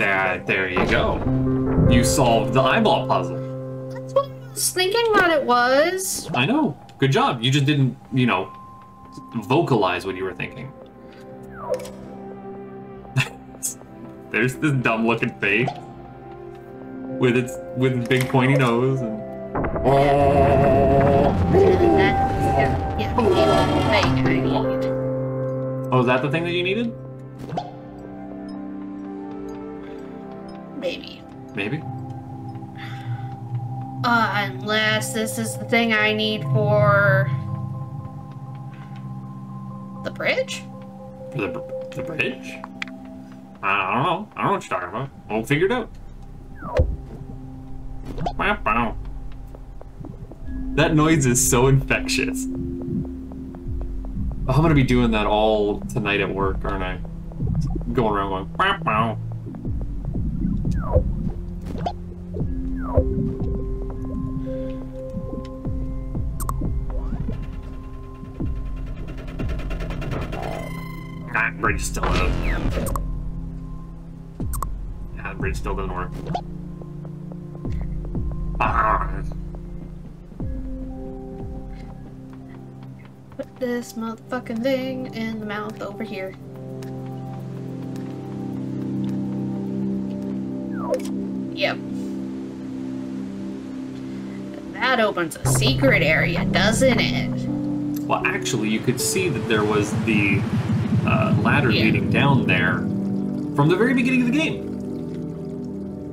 That there you go. You solved the eyeball puzzle. That's what I was thinking that it was. I know. Good job. You just didn't, you know, vocalize what you were thinking. There's this dumb looking face with its with its big pointy nose and Yeah, yeah, the thing I need. Oh, is that the thing that you needed? Maybe. Uh, unless this is the thing I need for the bridge? For the, the bridge? I don't know. I don't know what you're talking about. We'll figure it out. That noise is so infectious. Oh, I'm gonna be doing that all tonight at work, aren't I? Going around going, Ah, bridge still up. Yeah, bridge still doesn't work. Ah. Put this motherfucking thing in the mouth over here. Yep. That opens a secret area, doesn't it? Well, actually, you could see that there was the uh, ladder Yeah. leading down there from the very beginning of the game.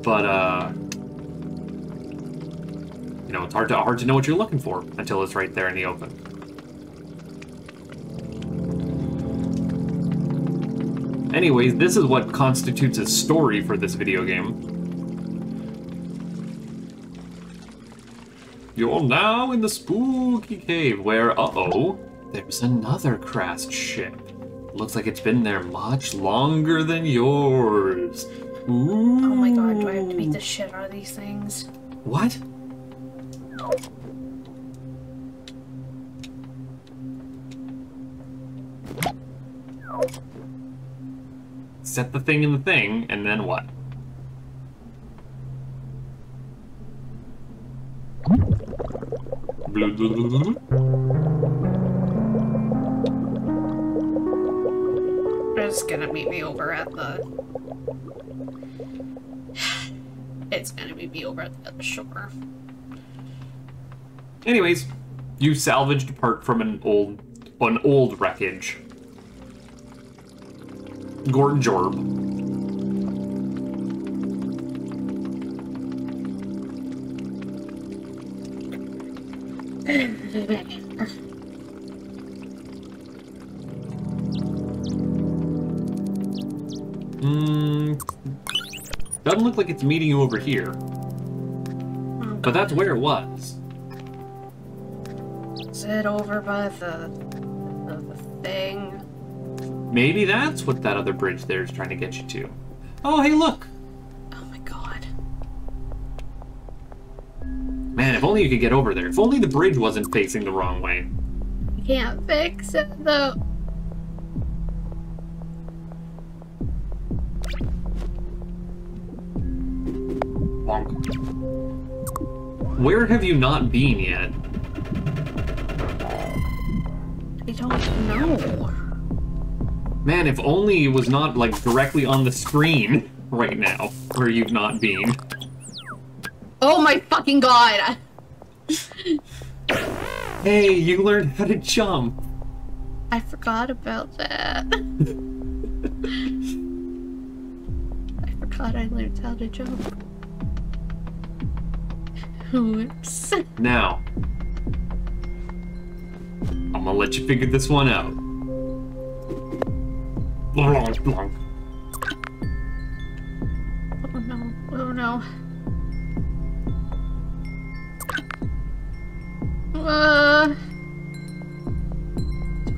But uh, you know, it's hard to hard to know what you're looking for until it's right there in the open. Anyways, this is what constitutes a story for this video game. You're now in the spooky cave where, uh-oh, there's another crashed ship. Looks like it's been there much longer than yours. Ooh. Oh my god, do I have to beat the shit out of these things? What? Set the thing in the thing, and then what? Blue, blue, blue, It's gonna meet me over at the. It's gonna meet me over at the shore. Anyways, you salvaged part from an old an old wreckage. Gordon Jorb. it's meeting you over here. But that's where it was. Is it over by the, the, the thing? Maybe that's what that other bridge there is trying to get you to. Oh, hey, look! Oh my god. Man, if only you could get over there. If only the bridge wasn't facing the wrong way. You can't fix it though. Bonk. Where have you not been yet? I don't know. Man, if only it was not, like, directly on the screen right now, where you've not been. Oh my fucking god! Hey, you learned how to jump! I forgot about that. I forgot I learned how to jump. Oops. Now, I'm gonna let you figure this one out. Oh no. Oh no. Uh. Do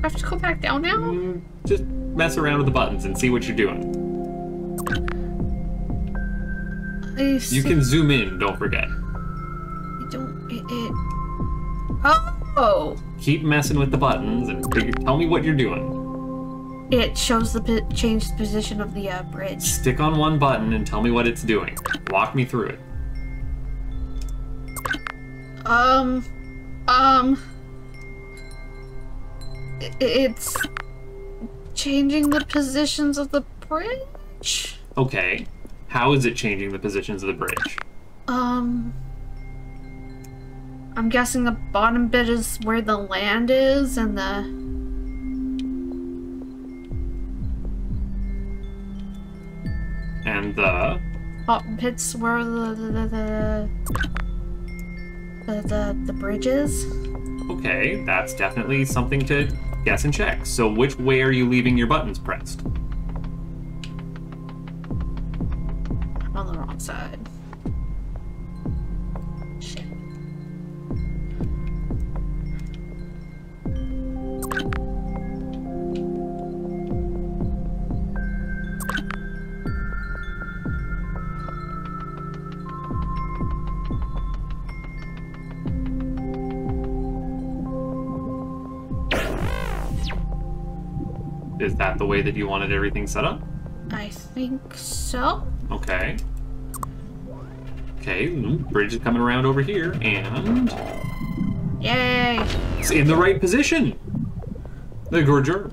I have to go back down now? Mm, Just mess around with the buttons and see what you're doing. You can zoom in, don't forget. It. it... Oh! Keep messing with the buttons and figure, tell me what you're doing. It shows the changed position of the uh, bridge. Stick on one button and tell me what it's doing. Walk me through it. Um, um, it's changing the positions of the bridge. Okay. How is it changing the positions of the bridge? Um, I'm guessing the bottom bit is where the land is, and the And uh, the top bit's where the the the the, the, the, the bridge. Okay, that's definitely something to guess and check. So which way are you leaving your buttons pressed? I'm on the wrong side. Is that the way that you wanted everything set up? I think so. Okay. Okay, bridge is coming around over here, and Yay! it's in the right position. The gorger.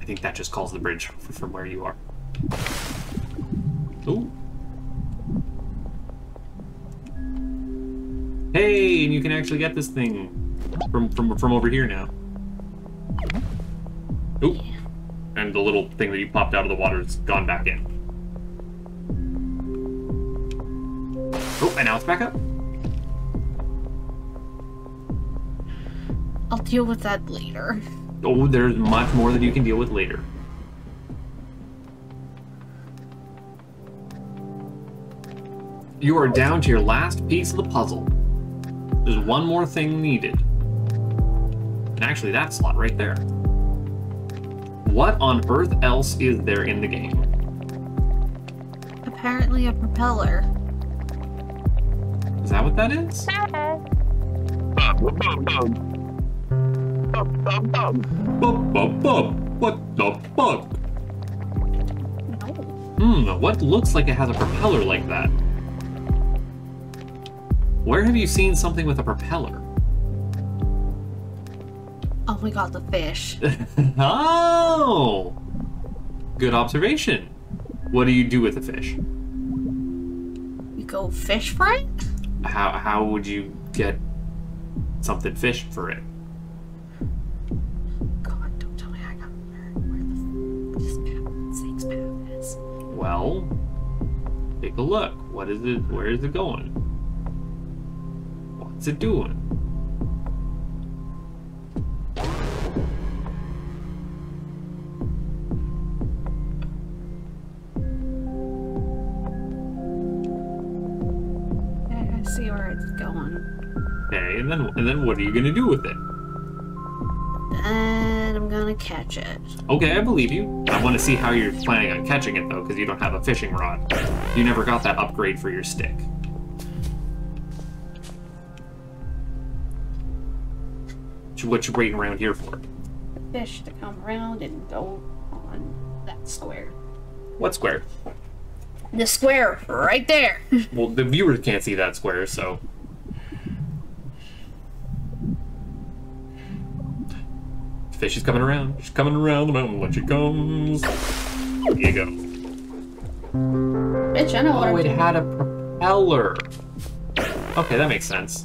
I think that just calls the bridge from where you are. Ooh. Hey, and you can actually get this thing from from from over here now. Ooh. And the little thing that you popped out of the water has gone back in. Oh, and now it's back up. I'll deal with that later. Oh, there's much more that you can deal with later. You are down to your last piece of the puzzle. There's one more thing needed. And actually, that slot right there. What on earth else is there in the game? Apparently, a propeller. Is that what that is? What the fuck? Hmm, what looks like it has a propeller like that? Where have you seen something with a propeller? My god, the fish. oh! Good observation. What do you do with the fish? You go fish for it? How, how would you get something fish for it? God, don't tell me I got where, where the this path is. Well, take a look. What is it? Where is it going? What's it doing? And then and then what are you gonna do with it? And I'm gonna catch it. Okay, I believe you. I want to see how you're planning on catching it though, because you don't have a fishing rod. You never got that upgrade for your stick. So What you waiting around here for? Fish to come around and go on that square. What square? The square right there. Well, the viewers can't see that square, so. Fish is coming around. She's coming around the mountain when she comes. Here you go. Bitch, I know what Oh, I'm it doing. had a propeller. Okay, that makes sense.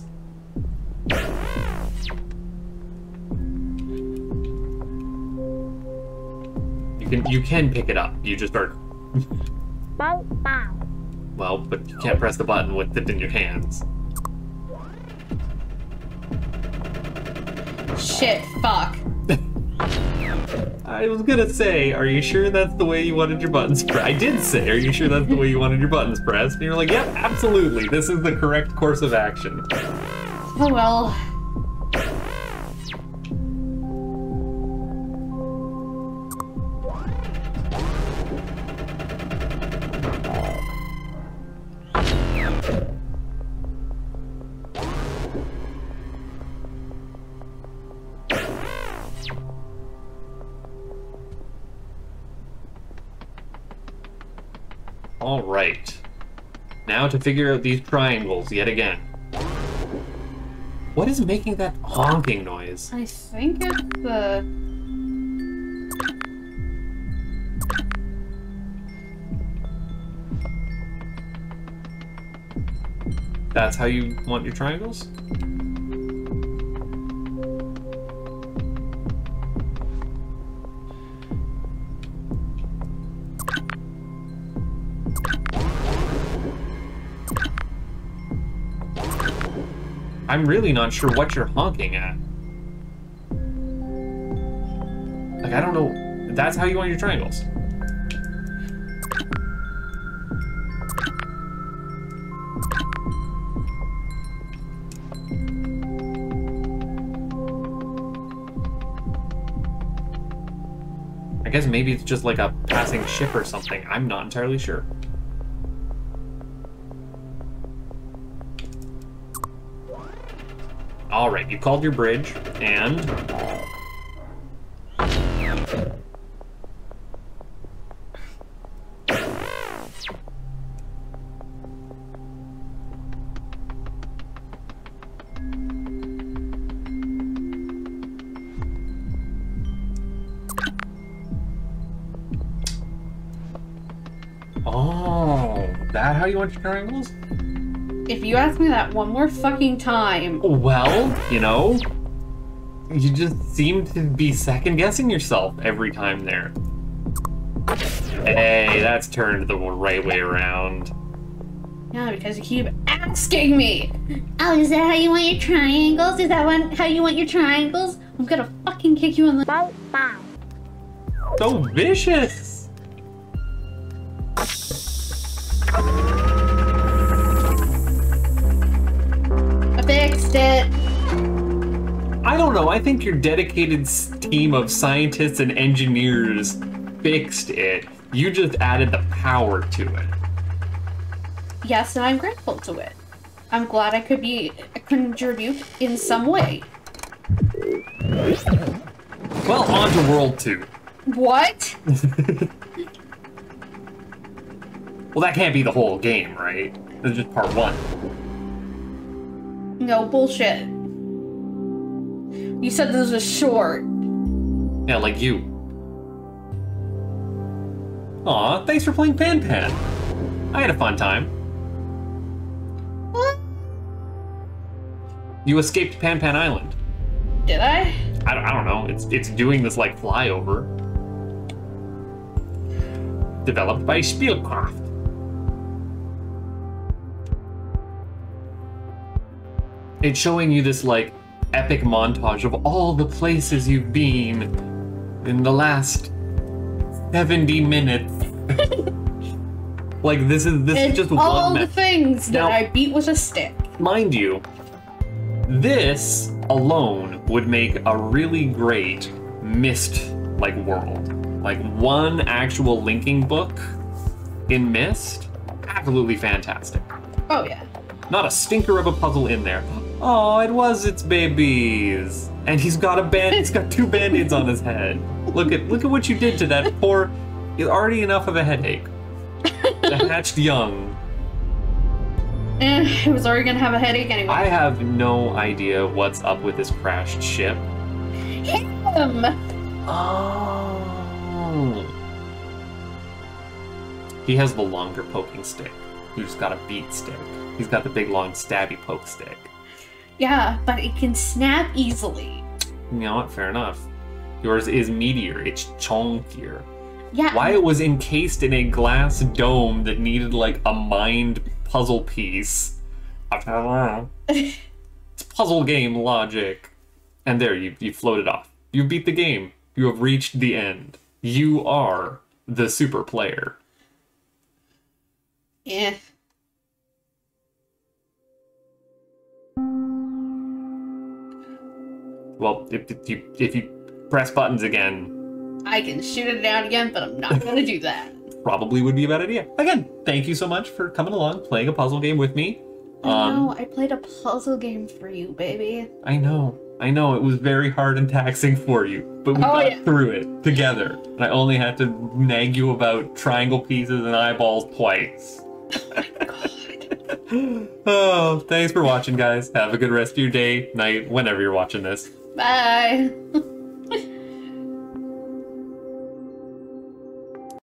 You can you can pick it up. You just are well, but you can't press the button with it in your hands. Shit, fuck. I was gonna say, are you sure that's the way you wanted your buttons pressed? I did say, are you sure that's the way you wanted your buttons pressed? And you're like, yep, absolutely. This is the correct course of action. Oh well. All right. Now to figure out these triangles yet again. What is making that honking noise? I think it's the. That's how you want your triangles? I'm really not sure what you're honking at. Like, I don't know. That's how you want your triangles. I guess maybe it's just like a passing ship or something. I'm not entirely sure. All right, you called your bridge, and Oh, that how you want your triangles? If you ask me that one more fucking time, Well, you know, you just seem to be second guessing yourself every time there. Hey, that's turned the right way around. yeah, because you keep asking me. Oh, is that how you want your triangles? Is that one how you want your triangles? I'm gonna fucking kick you in the. So vicious! Don't know, I think your dedicated team of scientists and engineers fixed it. You just added the power to it. Yes, and I'm grateful to it. I'm glad I could be contribute in some way. Well, on to World 2. What? Well, that can't be the whole game, right? This is just part one. No bullshit. You said this was short. Yeah, like you. Aw, thanks for playing Pan Pan. I had a fun time. What? You escaped Pan Pan Island. Did I? I don't, I don't know. It's it's doing this like flyover. Developed by Spelkraft. It's showing you this like epic montage of all the places you've been in the last 70 minutes. like this is this And is just all one the things that I beat with a stick. mind you, this alone would make a really great Myst like world. Like one actual linking book in Myst, absolutely fantastic. Oh yeah. Not a stinker of a puzzle in there. Oh, it was its babies. And he's got a band he's got two band-aids on his head. Look at look at what you did to that poor It's already enough of a headache. The hatched young. Eh, it was already gonna have a headache anyway. I have no idea what's up with this crashed ship. Him! Oh. He has the longer poking stick. You've got a beat stick. He's got the big long stabby poke stick. Yeah, but it can snap easily. You know what? Fair enough. Yours is meteor. It's chunkier. Yeah. Why it was encased in a glass dome that needed like a mind puzzle piece. I don't know. It's puzzle game logic. And there, you you floated off. You beat the game. You have reached the end. You are the super player. Eh. Well, if, if you if you press buttons again, I can shoot it down again, but I'm not gonna do that. Probably would be a bad idea. Again, thank you so much for coming along, playing a puzzle game with me. Um, I know. Um, I played a puzzle game for you, baby. I know. I know it was very hard and taxing for you, but we oh, got yeah. through it together. And I only had to nag you about triangle pieces and eyeballs twice. Oh, oh, thanks for watching, guys. Have a good rest of your day, night, whenever you're watching this. Bye.